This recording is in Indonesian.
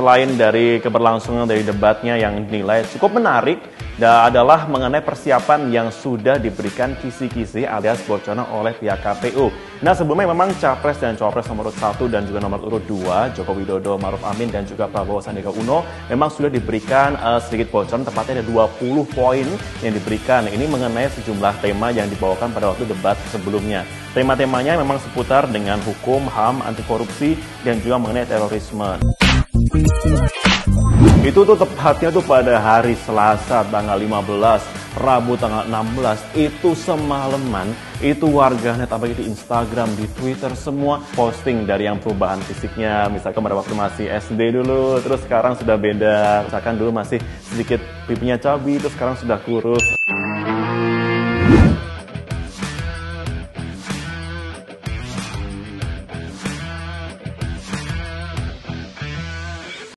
selain dari keberlangsungan dari debatnya yang dinilai cukup menarik dan adalah mengenai persiapan yang sudah diberikan kisi-kisi alias bocoran oleh pihak KPU. Nah sebelumnya memang capres dan cawapres nomor urut 1 dan juga nomor urut 2 Joko Widodo, Maruf Amin dan juga Prabowo Sandiaga Uno memang sudah diberikan uh, sedikit bocoran tepatnya ada 20 poin yang diberikan. Ini mengenai sejumlah tema yang dibawakan pada waktu debat sebelumnya. Tema-temanya memang seputar dengan hukum, HAM, anti korupsi dan juga mengenai terorisme. Itu tuh tepatnya tuh pada hari Selasa tanggal 15, Rabu tanggal 16, itu semalaman, itu warganet apalagi di Instagram, di Twitter, semua posting dari yang perubahan fisiknya, misalkan pada waktu masih SD dulu, terus sekarang sudah beda, misalkan dulu masih sedikit pipinya cabi, terus sekarang sudah kurus.